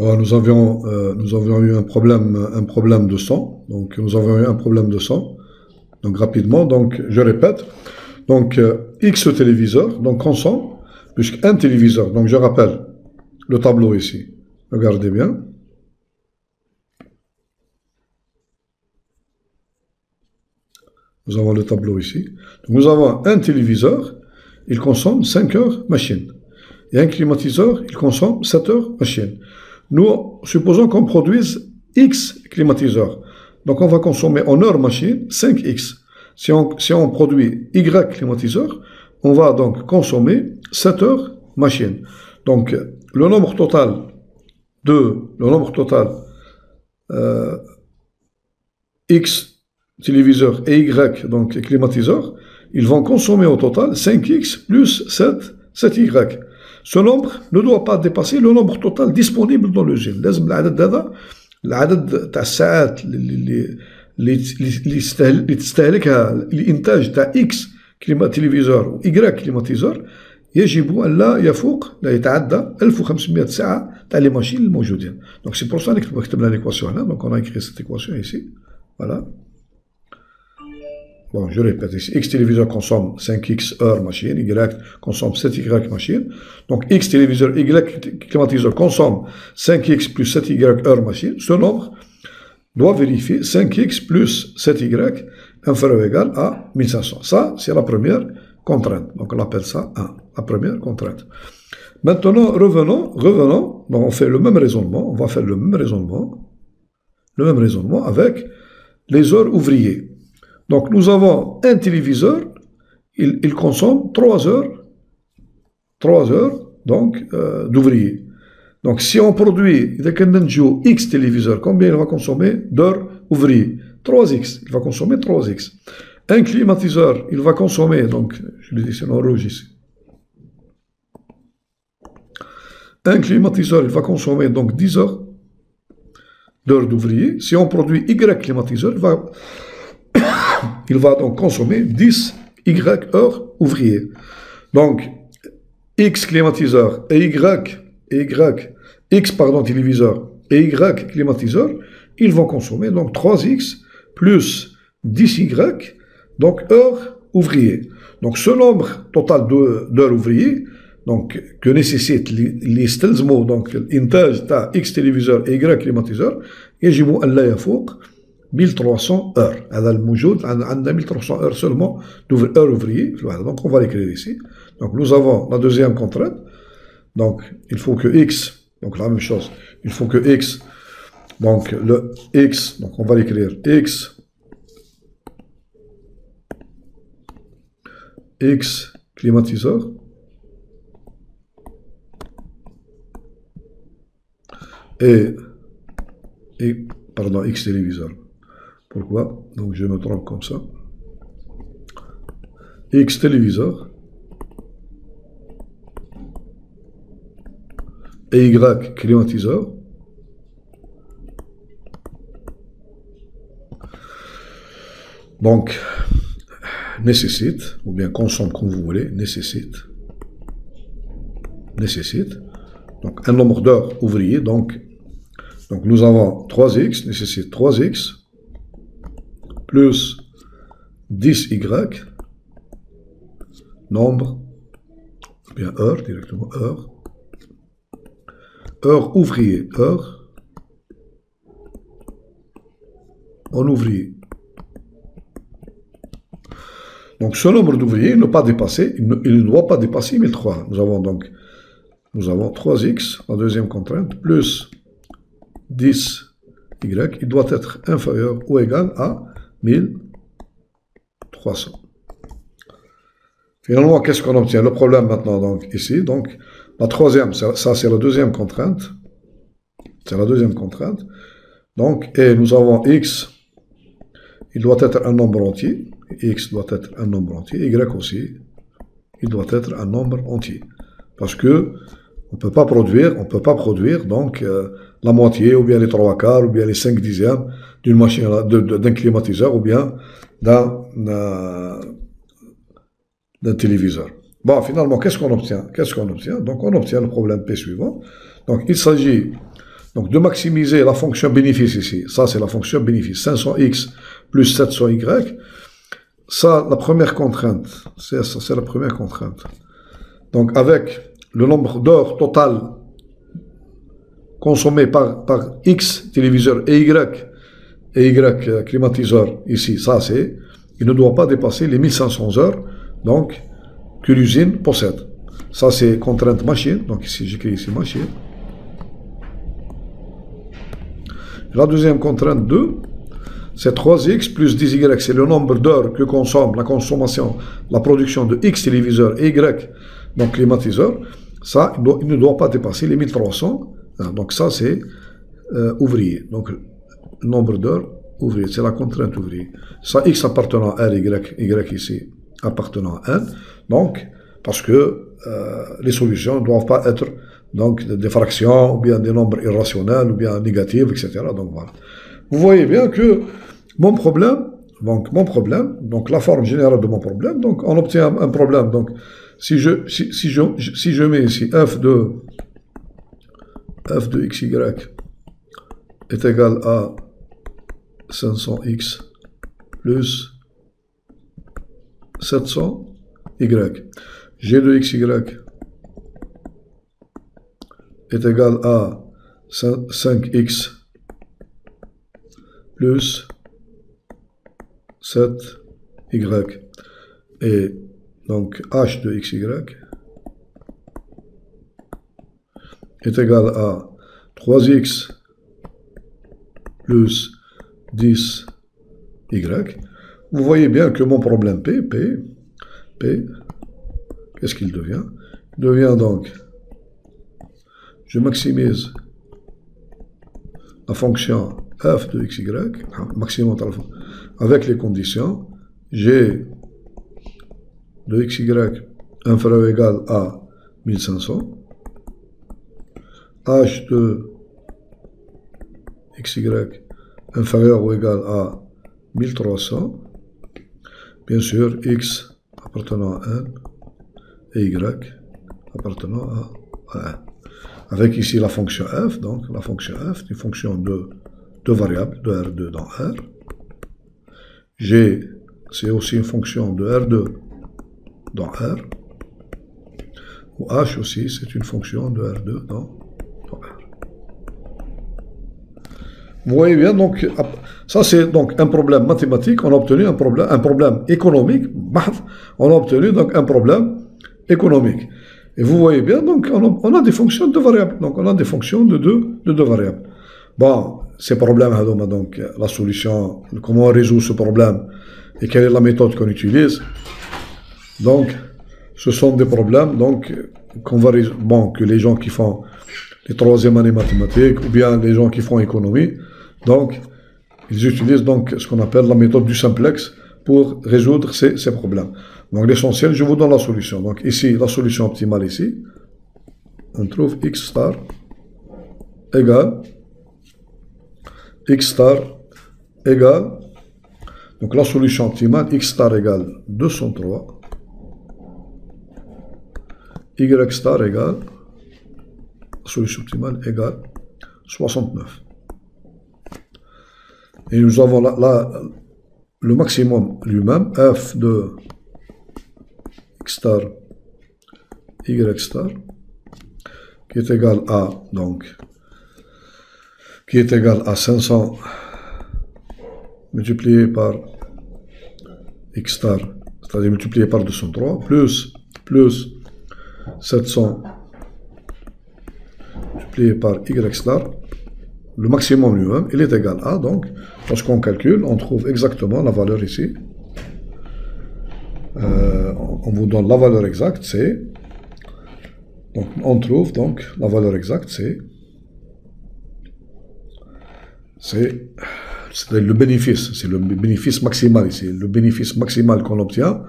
Euh, nous, avions, euh, nous avions eu un problème, un problème de sang. Donc, nous eu un problème de. Donc, rapidement, donc, je répète. Donc, euh, X téléviseurs, donc ensemble, puisqu'un téléviseur. Donc, je rappelle le tableau ici. Regardez bien. Nous avons le tableau ici. Nous avons un téléviseur, il consomme 5 heures machine. Et un climatiseur, il consomme 7 heures machine. Nous supposons qu'on produise X climatiseurs. Donc on va consommer en heure machine 5X. Si on, produit Y climatiseur, on va donc consommer 7 heures machine. Donc le nombre total de le nombre total euh, X téléviseurs et Y donc climatiseurs, ils vont consommer au total 5X plus 7, 7Y. Ce nombre ne doit pas dépasser le nombre total disponible dans l'usine. لازم العدد هذا العدد تاع الساعات اللي اللي تستهلكها لإنتاج تاع إكس كليما تلفزيور و إكراك كليماتيزور يجب أن لا يفوق لا يتعدى 1500 ساعة تاع لي ماشين الموجودين دونك سي بور سا كتبنا ليكواسيون هنا دونك اون ايكري سيت ايكواسيون ايسي فوالا Bon, je répète X téléviseur consomme 5X heures machine, Y consomme 7Y machine. Donc X téléviseur, Y climatiseur consomme 5X plus 7Y heures machine. Ce nombre doit vérifier 5X plus 7Y inférieur ou égal à 1500. Ça, c'est la première contrainte. Donc on appelle ça 1, la première contrainte. Maintenant, revenons, revenons, donc on fait le même raisonnement, on va faire le même raisonnement, le même raisonnement avec les heures ouvriers. Donc nous avons un téléviseur, il, consomme 3 heures, 3 heures donc euh, d'ouvriers. Donc si on produit X téléviseurs, combien il va consommer d'heures ouvriers 3X, il va consommer 3X. Un climatiseur, il va consommer, donc je le dis c'est en rouge ici. Un climatiseur, il va consommer donc 10 heures d'heures d'ouvrier. Si on produit Y climatiseur, il va, il va donc consommer 10 Y heures ouvriers. Donc, X climatiseur et Y, et Y, X pardon, téléviseur et Y climatiseur, ils vont consommer donc 3X plus 10Y, donc heures ouvriers. Donc ce nombre total d'heures ouvriers, donc que nécessite ليستلزموا donc الانتاج تاع X téléviseur et Y climatiseur يجب ان لا يفوق 1300 heures هذا الموجود عندنا 1300 heures seulement d'heures ouvriers donc on va l'écrire ici donc nous avons la deuxième contrainte donc il faut que X donc la même chose il faut que X donc le X donc on va l'écrire X X climatiseur et, et pardon, X téléviseur. Pourquoi? Donc je me trompe comme ça. X téléviseur. Et Y climatiseur. Donc, nécessite, ou bien consomme comme vous voulez, nécessite, nécessite, donc un nombre d'heures ouvriers, donc. Donc nous avons 3x, nécessite 3x, plus 10y, nombre, bien heure, directement heure, heure ouvrier, heure, en ouvrier. Donc ce nombre d'ouvriers ne, pas dépasser, il ne, doit pas dépasser 1003. Nous avons donc nous avons 3x, la deuxième contrainte, plus 10 y, il doit être inférieur ou égal à 1300. Finalement, qu'est-ce qu'on obtient? Le problème maintenant, donc, ici, donc, la troisième, ça, c'est la deuxième contrainte. C'est la deuxième contrainte. Donc, et nous avons x, il doit être un nombre entier. x doit être un nombre entier. y aussi, il doit être un nombre entier. Parce que on ne peut pas produire, on peut pas produire, donc, euh, la moitié, ou bien les trois quarts, ou bien les cinq dixièmes d'une machine, d'un climatiseur, ou bien d'un, téléviseur. Bon, finalement, qu'est-ce qu'on obtient? Qu'est-ce qu'on obtient? Donc, on obtient le problème P suivant. Donc, il s'agit donc de maximiser la fonction bénéfice ici. Ça, c'est la fonction bénéfice. 500x plus 700y. Ça, la première contrainte. C'est ça, c'est la première contrainte. Donc, avec le nombre d'heures total consommé par, X téléviseur et Y, et Y euh, climatiseur ici, ça c'est, il ne doit pas dépasser les 1500 heures donc, que l'usine possède. Ça c'est contrainte machine, donc ici j'écris ici machine. La deuxième contrainte 2, c'est 3x plus 10y, c'est le nombre d'heures que consomme la consommation, la production de X téléviseur et Y, climatiseur. Ça, il ne doit pas dépasser les 1300 ah, donc ça, c'est euh, ouvrier. Donc, nombre d'heures, ouvrier. C'est la contrainte ouvrier. Ça, x appartenant à R, y, y ici appartenant à n. Donc, parce que euh, les solutions ne doivent pas être donc des fractions, ou bien des nombres irrationnels, ou bien négatifs, etc. Donc voilà. Vous voyez bien que mon problème, donc mon problème, donc la forme générale de mon problème, donc on obtient un, problème. Donc si je, si, je, si je mets ici f de f de xy est égal à 500x plus 700y. g de xy est égal à 5x plus 7y. Et donc h de xy est égal à 3x plus 10y. Vous voyez bien que mon problème P, P, P, qu'est-ce qu'il devient? Il devient donc, je maximise la fonction f de xy, maximum avec les conditions, g de xy inférieur ou égal à 1500, h de xy inférieur ou égal à 1300, bien sûr x appartenant à n et y appartenant à 1. Avec ici la fonction f, donc la fonction f, une fonction de deux variables, de R2 dans R. G, c'est aussi une fonction de R2 dans R. Ou H aussi, c'est une fonction de R2 dans Vous voyez bien, donc, ça c'est donc un problème mathématique, on a obtenu un problème, un problème économique, on a obtenu donc un problème économique. Et vous voyez bien, donc, on a, des fonctions de variables, donc on a des fonctions de deux, de deux variables. Bon, ces problèmes, donc, la solution, comment on résout ce problème et quelle est la méthode qu'on utilise. Donc, ce sont des problèmes, donc, qu'on va bon, que les gens qui font les troisième années mathématiques ou bien les gens qui font économie, donc, ils utilisent donc ce qu'on appelle la méthode du simplex pour résoudre ces, ces problèmes. Donc, l'essentiel, je vous donne la solution. Donc, ici, la solution optimale ici, on trouve x star égale x star égale donc la solution optimale x star égale 203 y star égale solution optimale égale 69 et nous avons là, le maximum lui-même, f de x star, y star, qui est égal à, donc, qui est égal à 500 multiplié par x star, c'est-à-dire multiplié par 203, plus, plus 700 multiplié par y star, le maximum lui-même, il est égal à, donc, lorsqu'on calcule, on trouve exactement la valeur ici. Euh, on vous donne la valeur exacte, c'est. Donc, on trouve donc la valeur exacte, c'est. C'est le bénéfice, c'est le bénéfice maximal ici. Le bénéfice maximal qu'on obtient,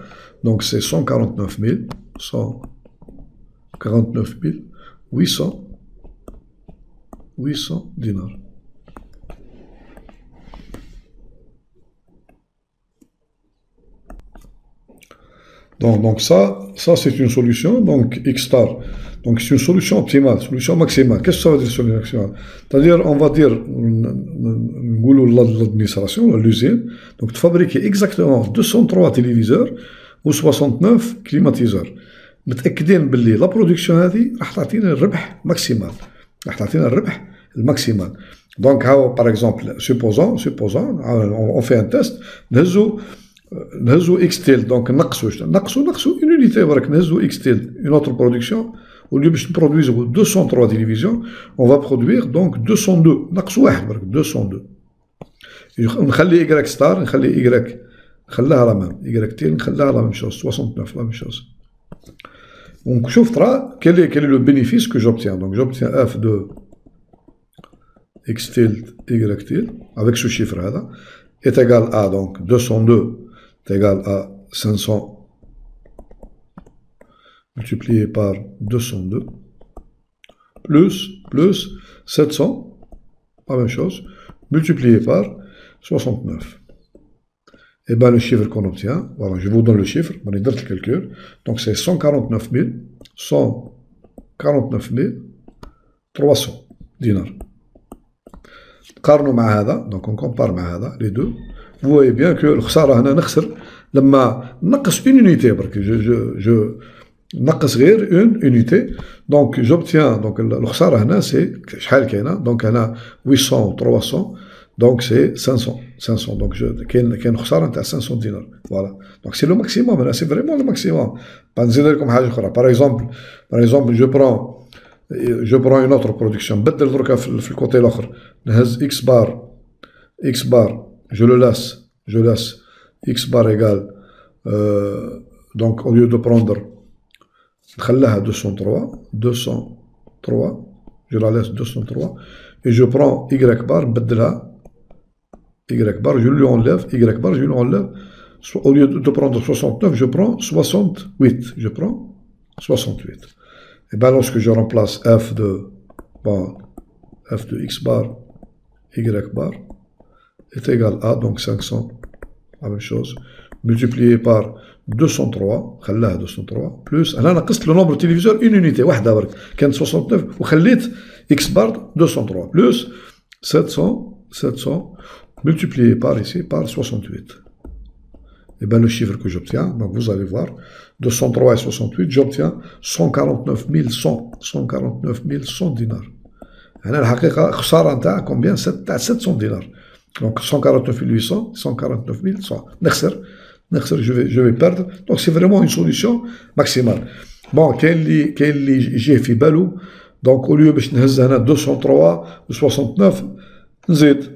donc c'est 149 000, 149 800 800 dinars. Donc, donc ça, ça c'est une solution, donc X star. Donc c'est une solution optimale, solution maximale. Qu'est-ce que ça veut dire solution maximale C'est-à-dire, on va dire, l'administration, l'usine, donc de fabriquer exactement 203 téléviseurs ou 69 climatiseurs. متاكدين باللي لا برودكسيون هذه راح تعطينا الربح ماكسيمال راح تعطينا الربح الماكسيمال دونك هاو باغ اكزومبل سوبوزون سوبوزون اون في ان تيست نهزو نهزو اكس تيل دونك نقصو نقصو نقصو اون اونيتي برك نهزو اكس تيل اون اوتر برودكسيون واللي باش نبرودويزو 203 تيليفزيون اون فا برودوير دونك 202 نقصو واحد برك 202 نخلي ايكغيك ستار نخلي ايكغيك نخليها لا ميم ايكغيك تيل نخليها لا ميم شوز 69 لا ميم شوز Donc, je quel est, quel est le bénéfice que j'obtiens. Donc, j'obtiens f de x tilde, y tilde, avec ce chiffre-là, est égal à, donc, 202 égal à 500 multiplié par 202, plus, plus 700, la même chose, multiplié par 69. Et bien le chiffre qu'on obtient, voilà, je vous donne le chiffre, on est dans le calcul, donc c'est 149 149 300 dinars. donc on compare les deux, فوي بيان كو الخسارة هنا نخسر. لما نقص اون يونيتي برك جو جو جو نقص غير اون يونيتي دونك جوبتيان دونك الخسارة هنا سي شحال كاينة؟ دونك هنا 800 300 دونك سي 500 500 دونك جو كاين كاين خسارة نتاع 500 دينار. فوالا دونك سي لو ماكسيموم هنا سي فريمون لو ماكسيموم بنزيد لكم حاجة أخرى. باغ اكزومبل باغ اكزومبل جو برون جو برون اون اوتر برودكسيون بدل دركا في الكوتي الأخر. نهز إكس بار إكس بار je le laisse, je laisse x bar égale, euh, donc au lieu de prendre 203, 203, je la laisse 203, et je prends y bar, bedla, y bar, je lui enlève, y bar, je lui enlève, au lieu de prendre 69, je prends 68, je prends 68. Et bien lorsque je remplace f de, bon, f de x bar, y bar, est égal à donc 500, la même chose, multiplié par 203 خلاها 203 plus انا نقصت le nombre de téléviseurs une unité واحده برك كانت 69 وخليت x bar 203 plus 700 700 multiplié par ici par 68. Et bien le chiffre que j'obtiens, donc vous allez voir, 203 et 68, j'obtiens 149 100, 149 100 dinars. أنا الحقيقة خسارة نتاع combien 700 dinars. Donc 149 800, 149 100. Je vais, je vais perdre. Donc c'est vraiment une solution maximale. Bon, quel est j'ai fait balou? Donc au lieu de 203 ou 69,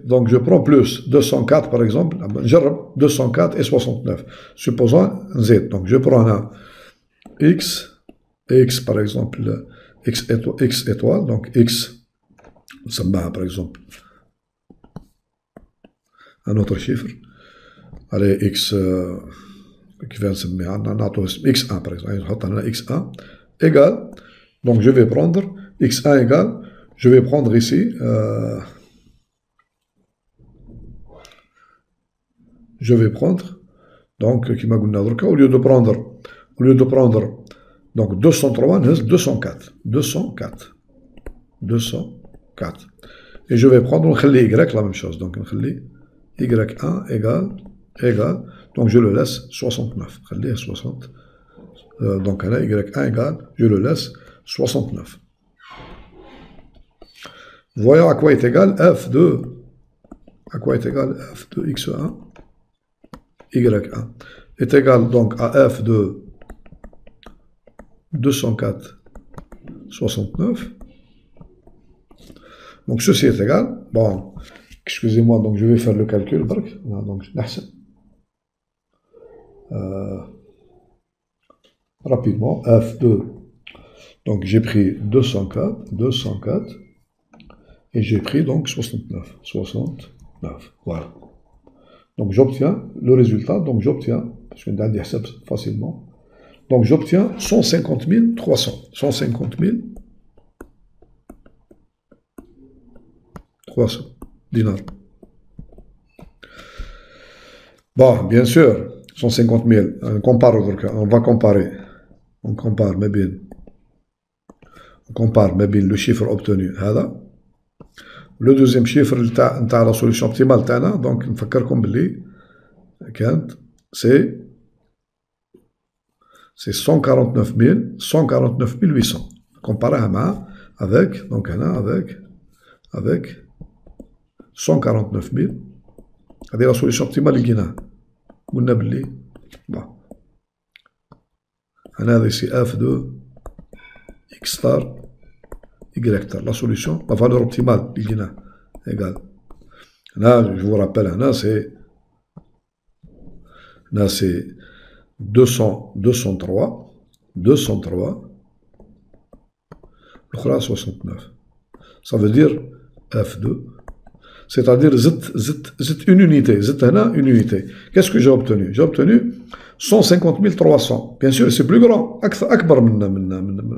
donc je prends plus 204 par exemple, j'ai 204 et 69. Supposons Z. Donc je prends un X, X par exemple, X étoile, X étoile donc X, par exemple, un autre chiffre. Allez, X, euh, qui vient se X1 par exemple, X1 égale, donc je vais prendre X1 égale, je vais prendre ici, euh, je vais prendre, donc, qui m'a au lieu de prendre, au lieu de prendre, donc 203, 204, 204, 204. Et je vais prendre, on y, la même chose, donc on y1 égale, égale, donc je le laisse 69, 60, euh, donc là, y1 égale, je le laisse 69. Voyons à quoi est égal f de, à quoi est égal f de x1 y1 est égal donc à f de 204, 69. Donc ceci est égal. Bon, excusez-moi, donc je vais faire le calcul. Donc, euh, rapidement, f2. Donc j'ai pris 204, 204, et j'ai pris donc 69, 69. Voilà. Donc j'obtiens le résultat, donc j'obtiens, parce que des facilement, donc j'obtiens 150 300. 150 300 Bon, bien sûr, 150 000. On compare, on va comparer. On compare, mais bien. On compare, mais bien, le chiffre obtenu. Le deuxième chiffre, la solution optimale, donc, on fait comme c'est c'est 149 000, 149 800. Comparé à avec, donc, avec, avec 149 000 هذه la solution optimale اللي لقيناها قلنا باللي bon هنا هذه سي اف دو اكس ستار Y La solution, la valeur optimale, il égal. Là, je vous rappelle, là, c'est là, c'est 200, 203, 203, le 69. Ça veut dire F2, c'est-à-dire une unité, Z une unité. Qu'est-ce que j'ai obtenu? J'ai obtenu 150 300. Bien sûr, c'est plus grand,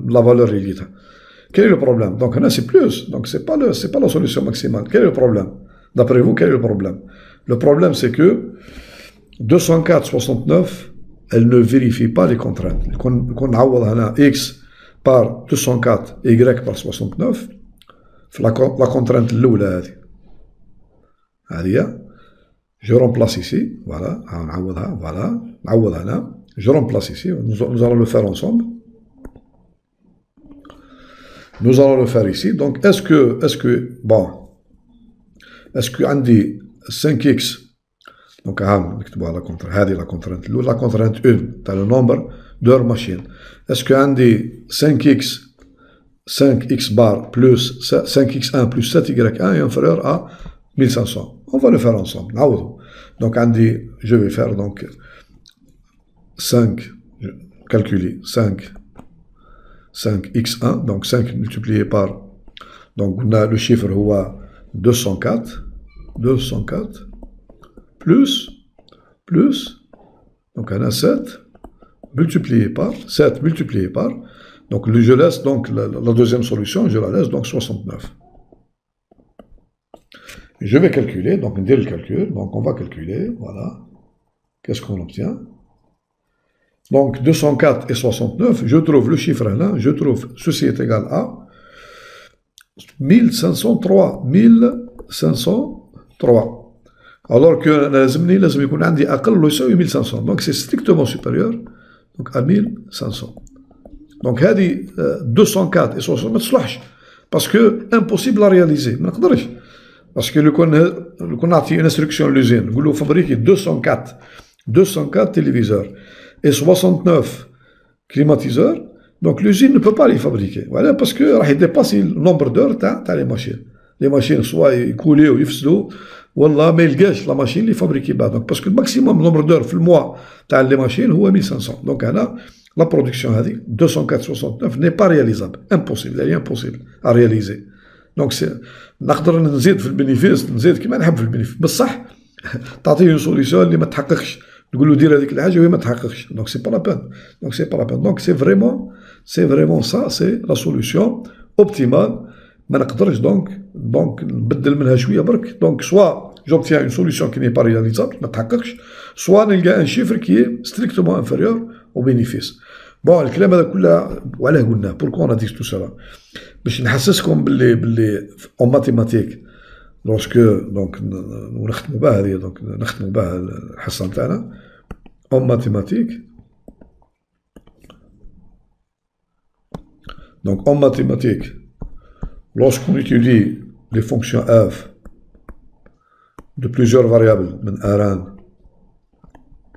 la valeur il quel est le problème? Donc là, c'est plus. Donc ce n'est pas, pas la solution maximale. Quel est le problème? D'après vous, quel est le problème? Le problème, c'est que 204,69, elle ne vérifie pas les contraintes. Qu'on a x par 204 et y par 69, la, la contrainte l'oula je remplace ici, voilà, voilà, je remplace ici, nous, allons le faire ensemble. Nous allons le faire ici. Donc, est-ce que, est-ce que, bon, est-ce que Andy 5x, donc, ah, la contrainte, la contrainte, la contrainte 1, tu as le nombre d'heures machine. Est-ce que Andy 5x, 5x bar plus 5x1 plus 7y1 est inférieur à 1500 on va le faire ensemble. Donc, Andy, je vais faire donc 5, calculer 5, 5x1, donc 5 multiplié par, donc on a le chiffre 204, 204, plus, plus, donc on a 7, multiplié par, 7 multiplié par, donc je laisse donc la, deuxième solution, je la laisse donc 69. Je vais calculer, donc dès le calcul, donc on va calculer, voilà. Qu'est-ce qu'on obtient Donc 204 et 69, je trouve le chiffre là, je trouve ceci est égal à 1503. 1503. Alors que لازمني لازم يكون عندي أقل 1500 donc c'est strictement supérieur donc à 1500 donc هذه 204 et 60 ما تصلحش باسكو امبوسيبل ا رياليزي ما نقدرش باسكو لو كون لو كون نعطي اون انستركسيون لوزين نقول له فابريكي 204 204 تيليفيزور et 69 climatiseurs donc l'usine ne peut pas les fabriquer voilà parce que راح يديباسي النومبر دور تاع تاع لي ماشين لي ماشين سوا يكوليو يفسدوا والله ما يلقاش لا ماشين اللي فابريكي بها دونك باسكو الماكسيموم نومبر دور في الموا تاع لي ماشين هو 1500 دونك هنا la production 204.69 n'est pas réalisable. Impossible, elle est impossible à réaliser. Donc, نقدر نزيد في البينيفيس نزيد كيما نحب في البينيفيس بصح (laughs) تعطيه اون سوليسيون اللي ما تحققش. تقول له دير هذيك الحاجة وهي ما تحققش. دونك سي با لا بان دونك سي با لا بان دونك سي فريمون سي فريمون سا سي لا سوليسيون اوبتيمال ما نقدرش دونك دونك نبدل منها شوية برك. دونك سوا جوبتيان اون سوليسيون كي ني با رياليزابل ما تحققش. سوا نلقى ان شيفر كي ستريكتومون انفيريور أو بينيفيس بون الكلام هذا كله وعلاه قلناه. بوركو أنا ديك تو سولا باش نحسسكم باللي باللي اون ماتيماتيك لوسكو دونك ونختموا بها هذه دونك نختموا بها الحصه نتاعنا اون ماتيماتيك Donc en mathématiques, lorsqu'on étudie les fonctions f de plusieurs variables, Rn,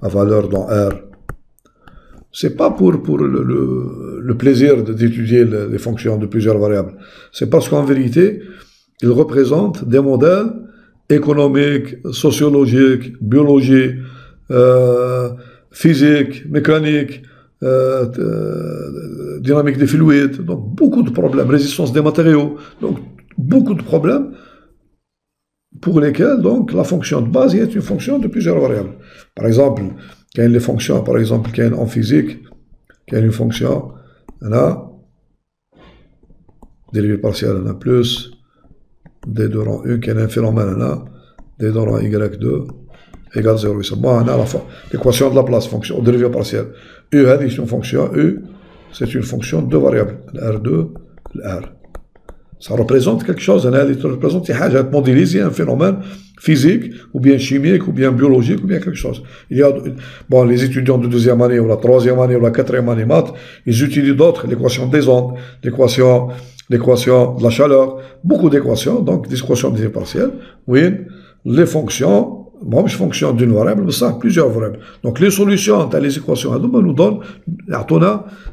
à valeur dans R, c'est pas pour, pour le, le, le plaisir d'étudier les fonctions de plusieurs variables. C'est parce qu'en vérité, ils représentent des modèles économiques, sociologiques, biologiques, euh, physiques, mécaniques, euh, euh, dynamique des fluides, donc beaucoup de problèmes, résistance des matériaux, donc beaucoup de problèmes pour lesquels donc la fonction de base est une fonction de plusieurs variables. Par exemple, quand les fonctions, par exemple, quand en physique, quand une fonction, on a dérivé partiel, on a plus, d de rang 1, quand un phénomène, a d de rang y2 égale 0. C'est bon, on a l'équation de la place, fonction, dérivé partiel. U, c'est une fonction, U, c'est une fonction de variables, R2, R. Ça représente quelque chose, un hadith représente à modéliser un phénomène physique, ou bien chimique, ou bien biologique, ou bien quelque chose. Il y a, bon, les étudiants de deuxième année, ou la troisième année, ou la quatrième année maths, ils utilisent d'autres, l'équation des ondes, l'équation, l'équation de la chaleur, beaucoup d'équations, donc des équations des partielles, oui, les fonctions, bon, je fonctionne d'une variable, mais ça, plusieurs variables. Donc les solutions les équations, nous donnent, nous donnent,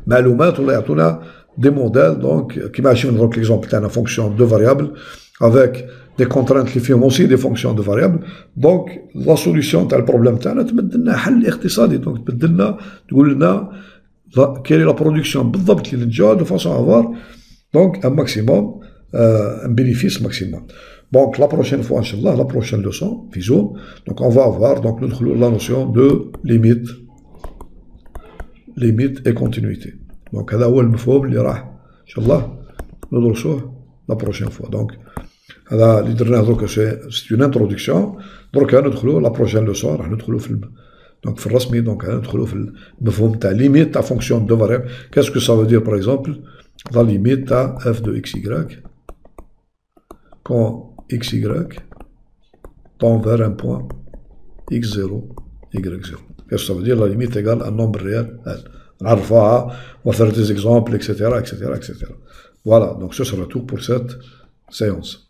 nous donnent, des modèles, donc, qui m'achèvent donc l'exemple d'une fonction de variables avec des contraintes qui font aussi des fonctions de variables. Donc, la solution à le problème, c'est donc, quelle est la production de façon à avoir donc, un maximum, euh, un bénéfice maximum. Donc, la prochaine fois, la prochaine leçon, donc on va avoir donc, la notion de limite, limite et continuité Donc, هذا هو المفهوم اللي راح ان شاء الله ندرسوه لا بروشين فوا دونك هذا اللي درناه دركا سي اون انتروداكسيون دركا ندخلو لا بروشين لوسون راح ندخلو في دونك في الرسمي دونك ندخلو في المفهوم تاع ليميت تاع فونكسيون دو فاريبل كاسكو سا فو دير باغ اكزومبل لا ليميت تاع اف دو اكس يكراك كون اكس يكراك tend vers un point x0, y0. Qu'est-ce que ça veut dire La limite égale à un nombre réel L. Arfa, on va faire des exemples, etc., etc., etc. Voilà, donc ce sera tout pour cette séance.